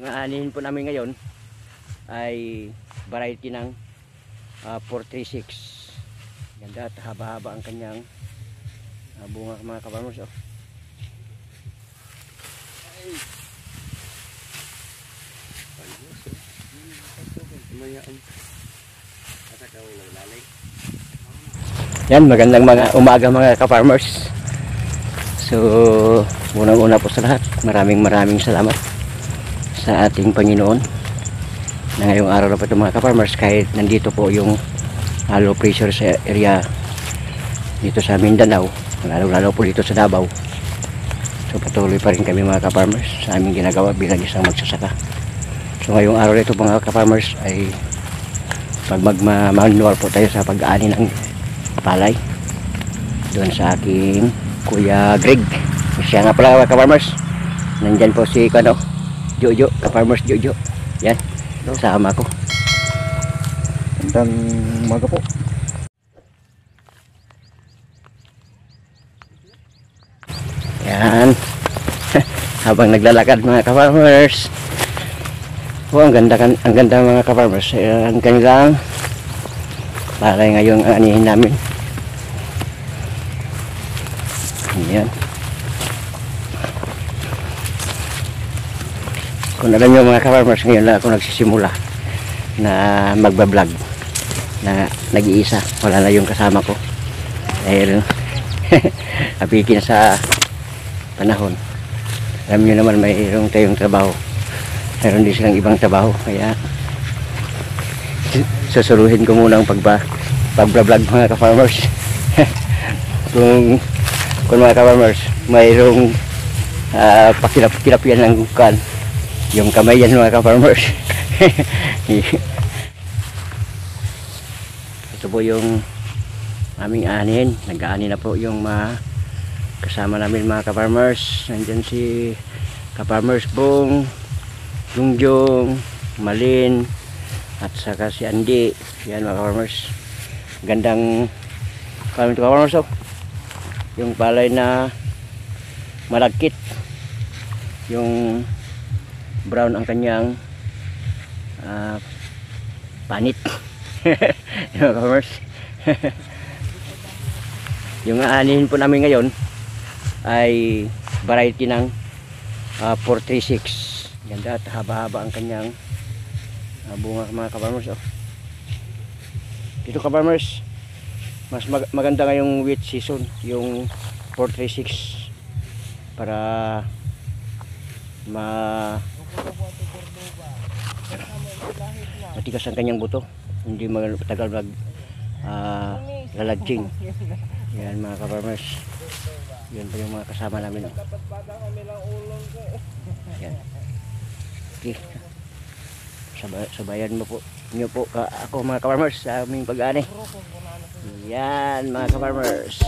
Ang aanihin po namin ngayon ay variety ng ah, 436. Ganda at haba-haba ang kanyang ah, bunga mga kaparmers. Oh. Yan, magandang mga umaga mga ka-farmers. So, unang-una po sa lahat, maraming maraming salamat sa ating Panginoon na ngayong araw na po ito mga ka-farmers kahit nandito po yung low pressure sa area dito sa Mindanao, lalo-lalo po dito sa Davao. So, patuloy pa rin kami mga ka-farmers sa aming ginagawa bilang isang magsasaka. So, ngayong araw na ito mga ka-farmers ay pag magma-manual po tayo sa pag-aani ng palay doon sa aking kuya Greg siya nga pala ka-farmers nandyan po si ano Jojo ka-farmers Jojo. Yan sama ko. Magandang umaga po. yan. Habang naglalakad mga ka-farmers. Oh, ang ganda kan ang ganda mga ka-farmers. Ang kanilang palay ngayon ang anihin namin. Yan kung alam nyo mga ka-farmers ngayon na ako nagsisimula na magbablog na nag-iisa. Wala na yung kasama ko. Dahil napikin sa panahon. Alam nyo naman mayroong tayong trabaho. Mayroon din silang ibang trabaho. Kaya susuruhin ko muna ang pagba pagbablog mga ka-farmers. Kung kung mga ka-farmers mayroong uh, pakilap-kilap yan ng kan yung kamay yan mga ka-farmers ito po yung aming anin nag-aani na po yung mga kasama namin mga ka-farmers. Nandyan si ka-farmers Bong Jungjong Malin at saka si Andy yan mga ka-farmers. Gandang kami ito ka-farmers oh. yung palay na malagkit. Yung brown ang kanyang ah, panit. Mga ka-farmers yung aanihin po namin ngayon ay variety ng ah, 436 ganda at haba-haba ang kanyang ah, bunga mga ka-farmers oh. dito ka-farmers mas mag maganda ngayong wheat season yung 436 para ma matigas ang kanyang buto. Hindi matagal mag ah, lalagking yan mga ka-farmers. Yan po yung mga kasama namin. Yan. Okay. Sabay, sabayan mo po nyo po ka, ako mga ka-farmers sa aming pag-ani yan mga ka-farmers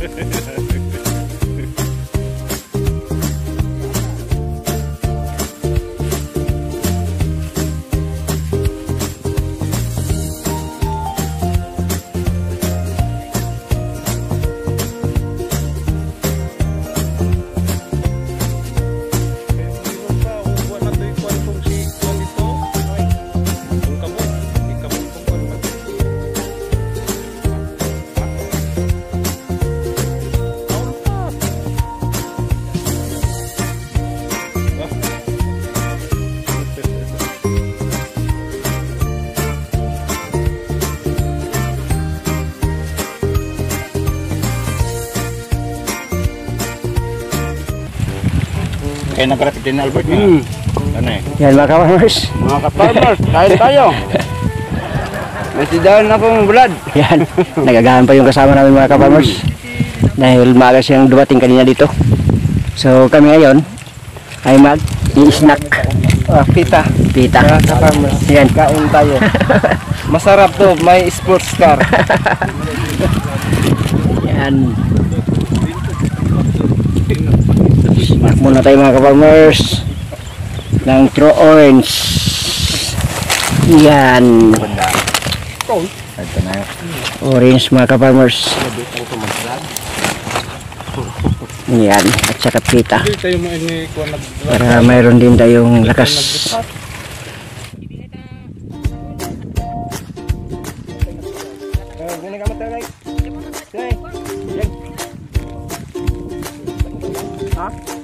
Yeah. Kaya nagkarating din Albert nga. Hmm. Ano eh? Yan mga ka-farmers. Mga ka-farmers, kain tayo. May sidahan akong blood. Yan. Nagagahan pa yung kasama namin mga ka-farmers. Dahil maaga siyang dumating kanina dito. So kami ngayon ay mag i-snack. Ah, pita. Pita. Mga ka-farmers, Yan. kain tayo. Masarap to, may sports car. Yan. Snack muna tayo mga ka-farmers. Ng true orange. Yan. Orange mga ka-farmers. Yan. At saka pita. Para mayroon din tayong lakas. Ah,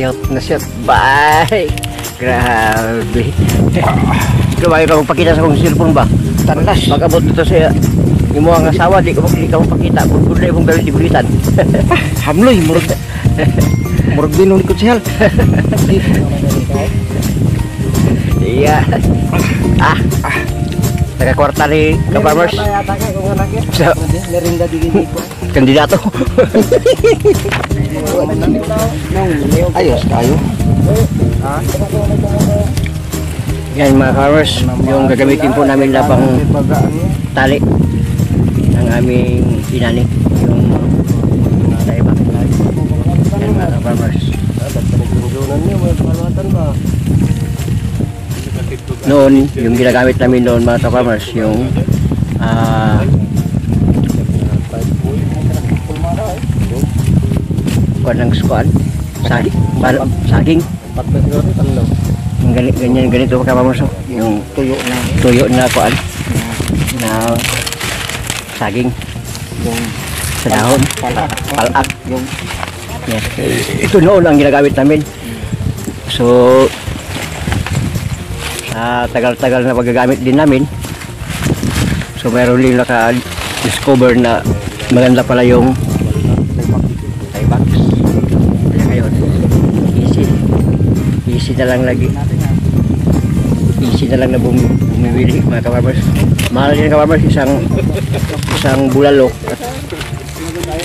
nasihat nasihat bye grabe kaya kamu pakita sa kong cellphone ba tandas magabot dito saya yung mga asawa di ko di ka pakita kung kung yung gawin di bulitan hamloy murag murag din ulit ko siya iya. Ah. Ah Taga kwarta ni Kabamers. Kandidato. Ayos tayo. Yan mga farmers, yung gagamitin po namin lapang tali ng aming inani. Yung sa iba. Yan mga farmers. Noon, yung ginagamit namin noon mga farmers, yung ah kuan ng squad saging bal- saging yung ganit ganyan ganito ka oh. yung Tuyo na. tuyo na kuan na saging sa dahon Palak. palak Yung yes. ito noon ang ginagamit namin so sa tagal-tagal na paggagamit din namin so meron din naka-discover na maganda pala yung na lang lagi. Easy na lang na bum bumibili mga kaparmers mahal din kaparmers isang isang bulalo.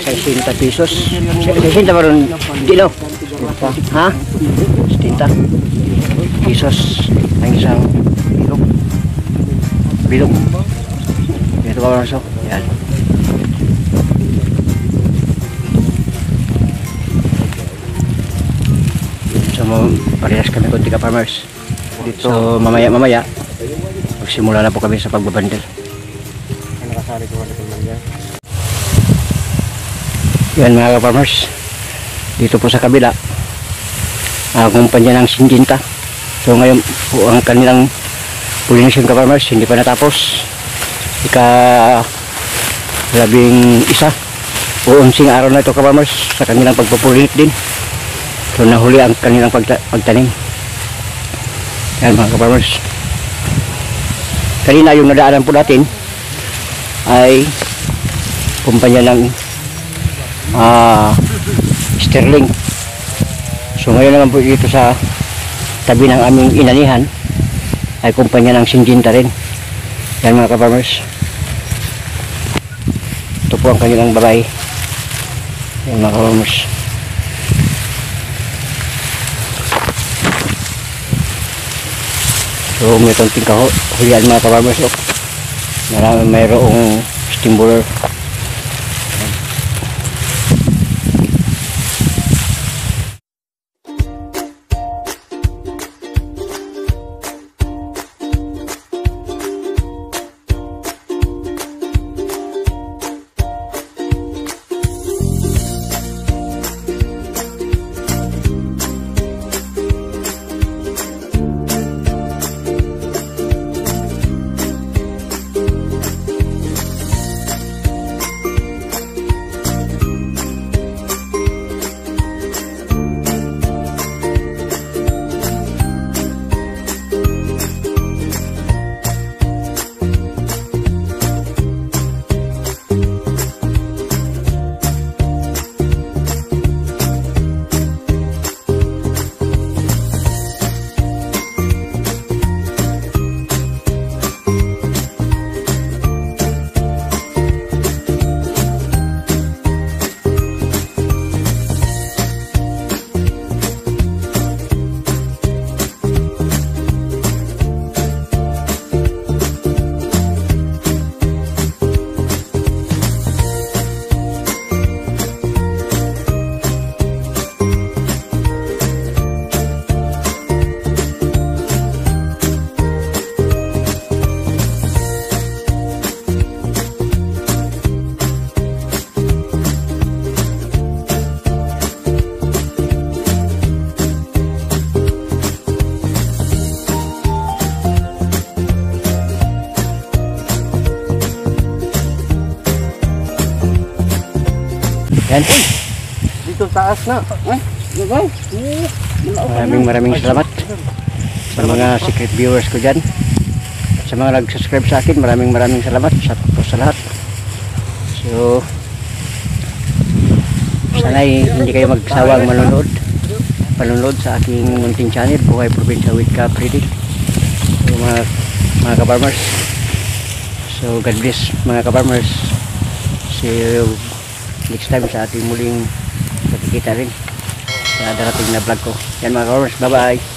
At 60 pesos. 60 pa rin no ha? 60 pesos ang isang bilog. Bilog. Ito kaparmers oh yan So, parehas kami konti ka farmers. dito. So, mamaya mamaya, magsimula na po kami sa pagbabandel. nakasali ko dito man yan. Yan mga ka-farmers. Dito po sa kabila, ang kumpanya ng Sinjinta. So ngayon po ang kanilang pollination ka-farmers hindi pa natapos. Ika labing isa o unsing araw na ito ka-farmers sa kanilang pagpapulinit din. So nahuli ang kanilang pagta pagtanim. Yan mga ka-farmers. Kanina yung nadaanan po natin ay kumpanya ng ah Sterling. So ngayon naman po dito sa tabi ng aming inanihan ay kumpanya ng Sinjinta rin. Yan mga ka-farmers. Ito po ang kanilang babae. Yan mga ka-farmers. So may konting kahulian mga ka-farmers. Oh. Marami mayroong steamroller Yan. Dito taas na. Ay, nagay. Maraming maraming salamat sa mga secret viewers ko dyan. Sa mga nag-subscribe sa akin, maraming maraming salamat sa, po sa lahat. So, sana'y hindi kayo magsawang manonood. Panonood sa aking munting channel, Buhay Probinsya with Cap Reading. So, mga, mga kabarmers. So, God bless mga kabarmers. See you next time sa ating muling pagkikita rin sa darating na vlog ko. Yan mga kabarmers, bye-bye.